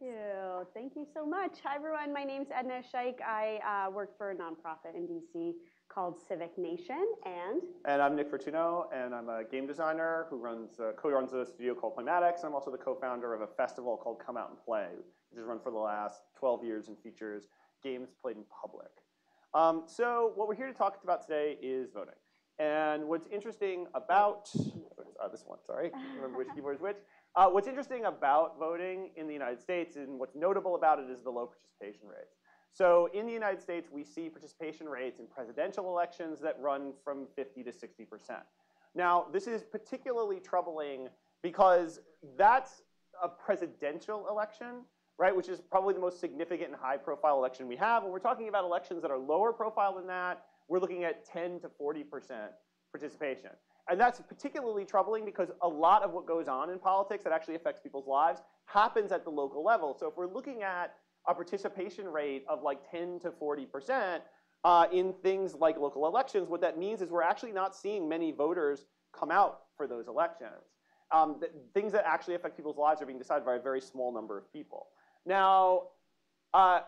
you. Thank you so much. Hi, everyone. My name's Edna Ishayik. I uh, work for a nonprofit in D.C. called Civic Nation, and... and I'm Nick Fortugno, and I'm a game designer who runs uh, co-runs a studio called Playmatics. I'm also the co-founder of a festival called Come Out and Play, which has run for the last 12 years and features games played in public. Um, so what we're here to talk about today is voting. And what's interesting about... Uh, this one, sorry. Remember which keyboard is which. Uh, what's interesting about voting in the United States, and what's notable about it, is the low participation rates. So in the United States, we see participation rates in presidential elections that run from 50 to 60 percent. Now, this is particularly troubling because that's a presidential election, right? Which is probably the most significant and high-profile election we have. When we're talking about elections that are lower profile than that, we're looking at 10 to 40 percent participation. And that's particularly troubling because a lot of what goes on in politics that actually affects people's lives happens at the local level. So if we're looking at a participation rate of, like, 10 to 40 percent uh, in things like local elections, what that means is we're actually not seeing many voters come out for those elections. Um, things that actually affect people's lives are being decided by a very small number of people. Now, uh,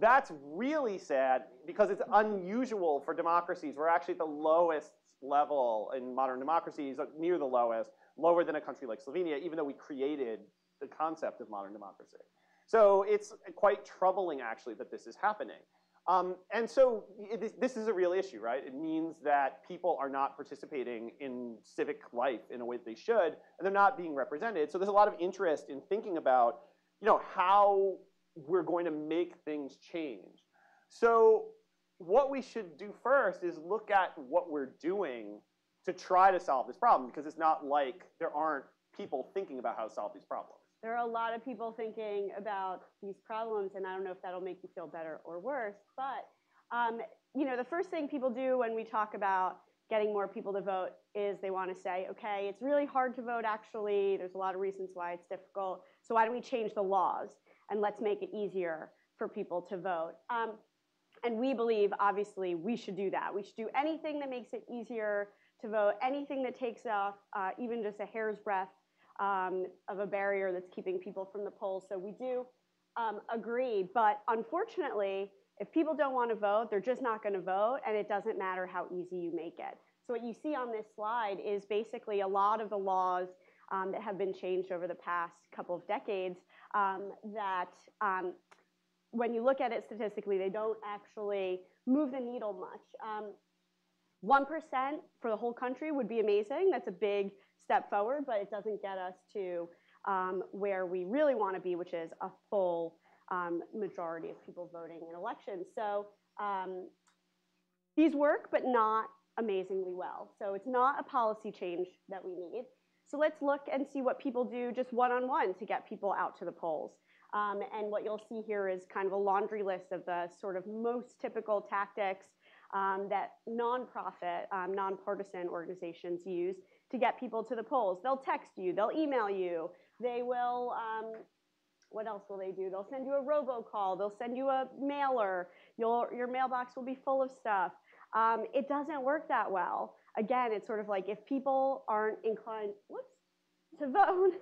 that's really sad because it's unusual for democracies. We're actually at the lowest level in modern democracies, uh, near the lowest, lower than a country like Slovenia, even though we created the concept of modern democracy. So it's quite troubling, actually, that this is happening. Um, and so this is a real issue, right? It means that people are not participating in civic life in a way that they should, and they're not being represented. So there's a lot of interest in thinking about, you know, how we're going to make things change. So what we should do first is look at what we're doing to try to solve this problem, because it's not like there aren't people thinking about how to solve these problems. There are a lot of people thinking about these problems, and I don't know if that'll make you feel better or worse. But, um, you know, the first thing people do when we talk about getting more people to vote is they wanna say, "Okay, it's really hard to vote, actually. There's a lot of reasons why it's difficult. So why don't we change the laws, and let's make it easier for people to vote?" Um, And we believe, obviously, we should do that. We should do anything that makes it easier to vote, anything that takes off uh, even just a hair's breadth um, of a barrier that's keeping people from the polls. So we do um, agree. But unfortunately, if people don't wanna vote, they're just not gonna vote, and it doesn't matter how easy you make it. So what you see on this slide is basically a lot of the laws um, that have been changed over the past couple of decades that when you look at it statistically, they don't actually move the needle much. Um, 1% for the whole country would be amazing. That's a big step forward, but it doesn't get us to um, where we really wanna be, which is a full um, majority of people voting in elections. So these work, but not amazingly well. So it's not a policy change that we need. So let's look and see what people do just one-on-one to get people out to the polls. Um, and what you'll see here is kind of a laundry list of the sort of most typical tactics um, that nonprofit um, nonpartisan organizations use to get people to the polls. They'll text you, they'll email you, they will... What else will they do? They'll send you a robocall, they'll send you a mailer. Your mailbox will be full of stuff. It doesn't work that well. Again, it's sort of like if people aren't inclined to vote,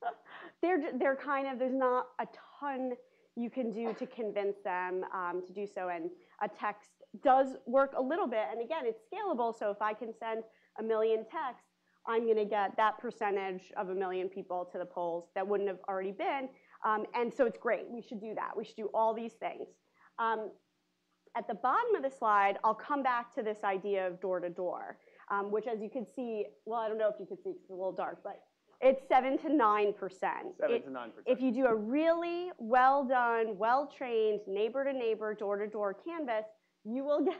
they're they're kind of, there's not a ton you can do to convince them um, to do so, and a text does work a little bit. And again, it's scalable, so if I can send a 1 million texts, I'm gonna get that percentage of a 1 million people to the polls that wouldn't have already been. Um, and so it's great. We should do that. We should do all these things. Um, at the bottom of the slide, I'll come back to this idea of door-to-door, which, as you can see... Well, I don't know if you can see because it's a little dark, but it's 7 to 9%. 7%-9%. If you do a really well-done, well-trained, neighbor-to-neighbor, door-to-door canvas, you will get,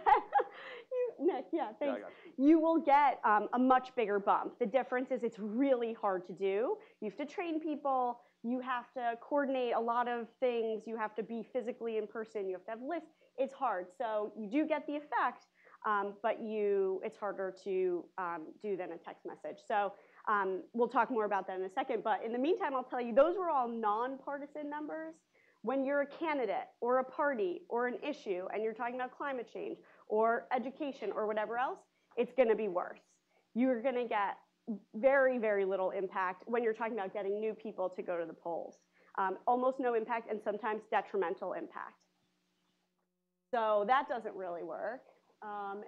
Nick, yeah, thanks. Yeah, you. You will get um, a much bigger bump. The difference is it's really hard to do. You have to train people, you have to coordinate a lot of things, you have to be physically in person, you have to have lists. It's hard. So you do get the effect, Um, but you, it's harder to um, do than a text message. So, um, we'll talk more about that in a second, but in the meantime, I'll tell you, those were all nonpartisan numbers. When you're a candidate or a party or an issue, and you're talking about climate change or education or whatever else, it's gonna be worse. You're gonna get very, very little impact when you're talking about getting new people to go to the polls. um, almost no impact, and sometimes detrimental impact. So that doesn't really work. Um,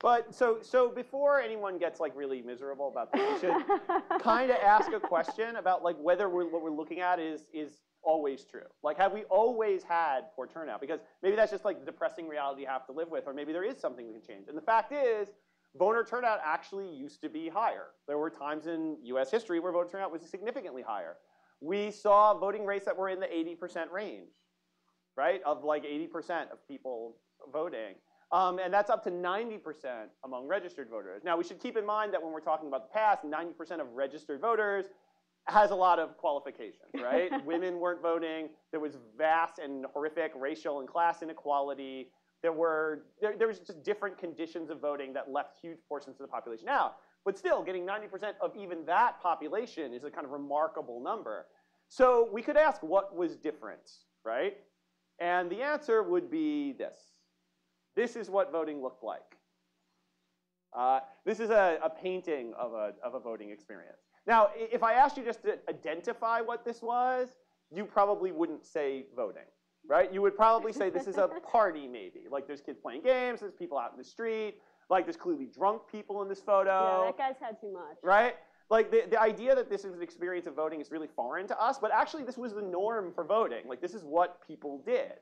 But so so before anyone gets like really miserable about this, we should kind of ask a question about like whether we're, what we're looking at is is always true. Like, have we always had poor turnout? Because maybe that's just like the depressing reality you have to live with, or maybe there is something we can change. And the fact is, voter turnout actually used to be higher. There were times in U.S. history where voter turnout was significantly higher. We saw voting rates that were in the 80% range, right, of like 80% of people voting. Um, and that's up to 90% among registered voters. Now, we should keep in mind that when we're talking about the past, 90% of registered voters has a lot of qualifications, right? Women weren't voting. There was vast and horrific racial and class inequality. There were there, there was just different conditions of voting that left huge portions of the population out. But still, getting 90% of even that population is a kind of remarkable number. So we could ask what was different, right? And the answer would be this. This is what voting looked like. Uh, this is a, a painting of a, of a voting experience. Now, if I asked you just to identify what this was, you probably wouldn't say voting, right? You would probably say this is a party maybe. Like there's kids playing games, there's people out in the street, like there's clearly drunk people in this photo. yeah, that guy's had too much. Right? Like the, the idea that this is an experience of voting is really foreign to us, but actually this was the norm for voting. Like this is what people did.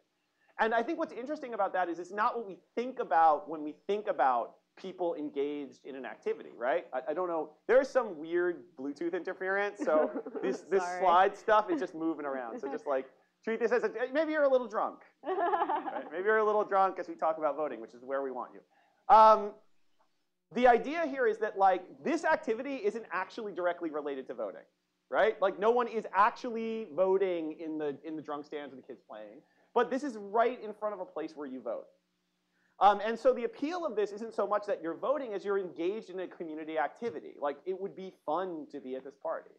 And I think what's interesting about that is it's not what we think about when we think about people engaged in an activity, right? I, I don't know. There's some weird Bluetooth interference, so this, this slide stuff is just moving around. So just like treat this as a, maybe you're a little drunk. Right? Maybe you're a little drunk as we talk about voting, which is where we want you. Um, the idea here is that like this activity isn't actually directly related to voting, right? Like no one is actually voting in the in the drunk stands with the kids playing, but this is right in front of a place where you vote. Um, and so the appeal of this isn't so much that you're voting as you're engaged in a community activity. Like it would be fun to be at this party.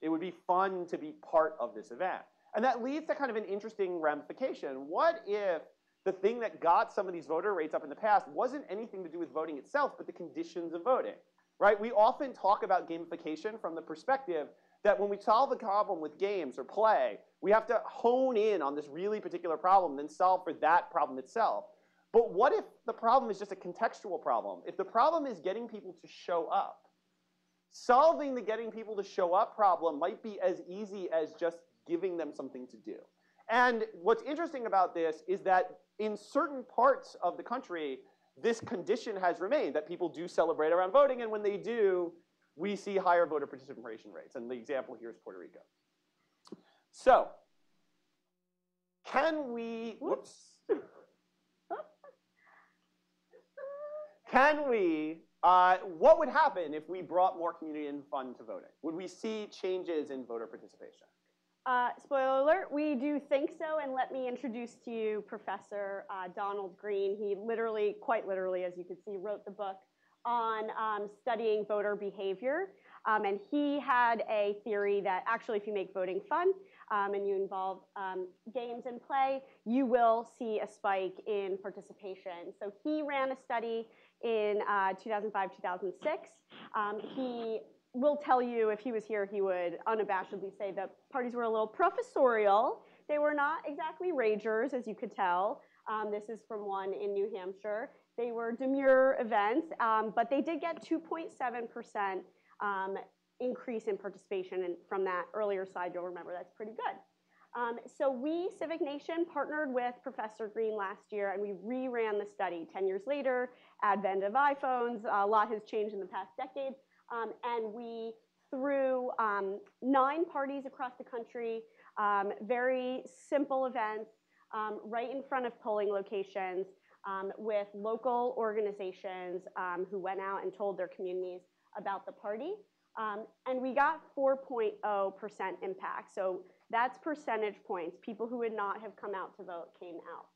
It would be fun to be part of this event. And that leads to kind of an interesting ramification. What if the thing that got some of these voter rates up in the past wasn't anything to do with voting itself, but the conditions of voting, right? We often talk about gamification from the perspective that when we solve a problem with games or play, we have to hone in on this really particular problem, then solve for that problem itself. But what if the problem is just a contextual problem? If the problem is getting people to show up, solving the getting people to show up problem might be as easy as just giving them something to do. And what's interesting about this is that in certain parts of the country, this condition has remained that people do celebrate around voting, and when they do, we see higher voter participation rates. And the example here is Puerto Rico. So, can we, whoops. Can we, uh, what would happen if we brought more community and fun to voting? Would we see changes in voter participation? Uh, spoiler alert, we do think so, and let me introduce to you Professor uh, Donald Green. He literally, quite literally, as you can see, wrote the book on um, studying voter behavior. Um, and he had a theory that actually, if you make voting fun um, and you involve um, games and play, you will see a spike in participation. So he ran a study in uh, 2005, 2006. Um, he will tell you, if he was here, he would unabashedly say that parties were a little professorial. They were not exactly ragers, as you could tell. Um, this is from one in New Hampshire. They were demure events, um, but they did get 2.7% um, increase in participation. And from that earlier slide, you'll remember that's pretty good. Um, so we, Civic Nation, partnered with Professor Green last year, and we reran the study. 10 years later, advent of iPhones, a lot has changed in the past decade, um, and we, through um, nine parties across the country, very simple events, right in front of polling locations, um, with local organizations who went out and told their communities about the party. and we got 4.0% impact. So that's percentage points. People who would not have come out to vote came out.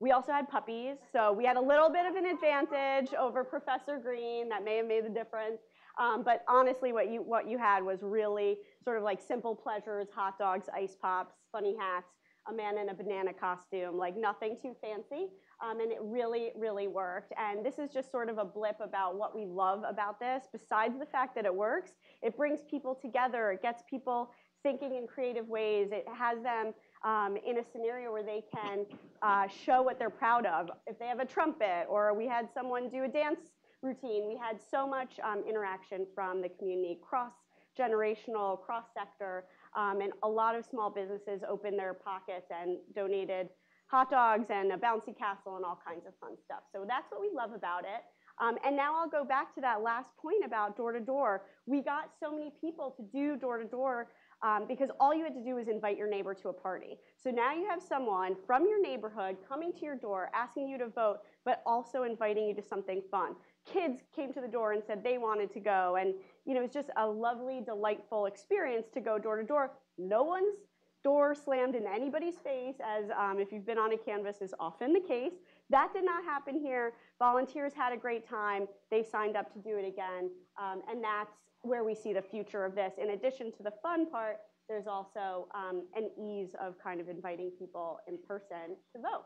We also had puppies, so we had a little bit of an advantage over Professor Green. That may have made the difference. Um, but honestly, what you, what you had was really sort of like simple pleasures, hot dogs, ice pops, funny hats, a man in a banana costume, like nothing too fancy. Um, and it really, really worked. And this is just sort of a blip about what we love about this. Besides the fact that it works, it brings people together. It gets people thinking in creative ways. It has them um, in a scenario where they can uh, show what they're proud of. If they have a trumpet, or we had someone do a dance routine, we had so much um, interaction from the community, cross generational, cross sector, and a lot of small businesses opened their pockets and donated hot dogs and a bouncy castle and all kinds of fun stuff. So that's what we love about it. Um, and now I'll go back to that last point about door to door. We got so many people to do door to door um, because all you had to do was invite your neighbor to a party. So now you have someone from your neighborhood coming to your door, asking you to vote, but also inviting you to something fun. Kids came to the door and said they wanted to go, and you know it's just a lovely, delightful experience to go door to door. No one's door slammed in anybody's face, as um, if you've been on a canvas is often the case. That did not happen here. Volunteers had a great time. They signed up to do it again, um, and that's where we see the future of this. In addition to the fun part, there's also um, an ease of kind of inviting people in person to vote.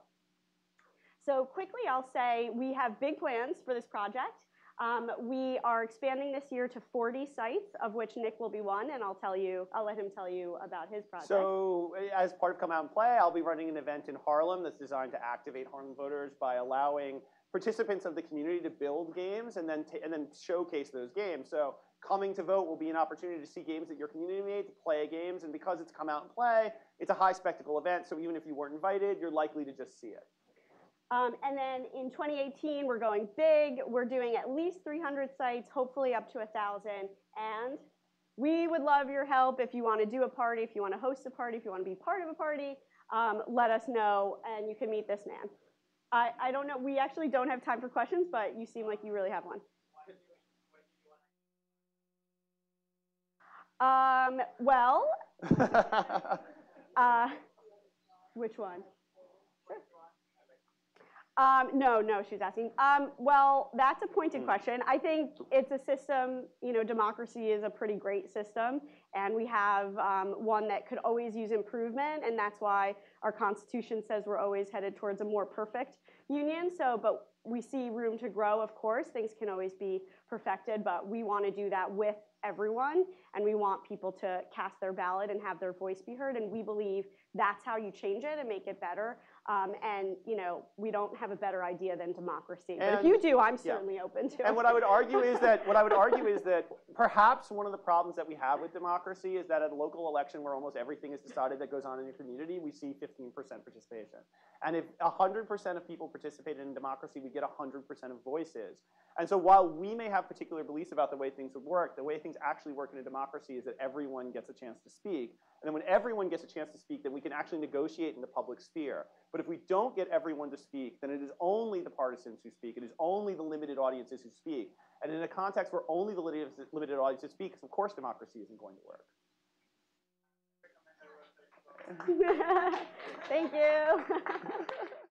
So quickly, I'll say we have big plans for this project. Um, we are expanding this year to 40 sites, of which Nick will be one, and I'll tell you, I'll let him tell you about his project. So, as part of Come Out and Play, I'll be running an event in Harlem that's designed to activate Harlem voters by allowing participants of the community to build games and then and then showcase those games. So coming to vote will be an opportunity to see games that your community made, to play games, and because it's come out and play, it's a high spectacle event, so even if you weren't invited, you're likely to just see it. Um, and then in 2018, we're going big. We're doing at least 300 sites, hopefully up to 1,000. And we would love your help if you want to do a party, if you want to host a party, if you want to be part of a party, um, let us know, and you can meet this man. I, I don't know. We actually don't have time for questions, but you seem like you really have one. Um, well, uh, which one? Um, no, no, she's asking. Um, well, that's a pointed hmm. question. I think it's a system, you know, democracy is a pretty great system, and we have um, one that could always use improvement, and that's why our Constitution says we're always headed towards a more perfect union. So, but we see room to grow, of course. Things can always be perfected, but we want to do that with everyone, and we want people to cast their ballot and have their voice be heard, and we believe that's how you change it and make it better. Um, and you know, we don't have a better idea than democracy. But and, if you do, I'm certainly yeah. open to and it. And what I would argue is that what I would argue is that perhaps one of the problems that we have with democracy is that at a local election where almost everything is decided that goes on in your community, we see 15% participation. And if 100% of people participated in democracy, we get 100% of voices. And so while we may have particular beliefs about the way things would work, the way things actually work in a democracy is that everyone gets a chance to speak. And then when everyone gets a chance to speak, then we can actually negotiate in the public sphere. But if we don't get everyone to speak, then it is only the partisans who speak. It is only the limited audiences who speak. And in a context where only the limited audiences speak, of course democracy isn't going to work. Thank you.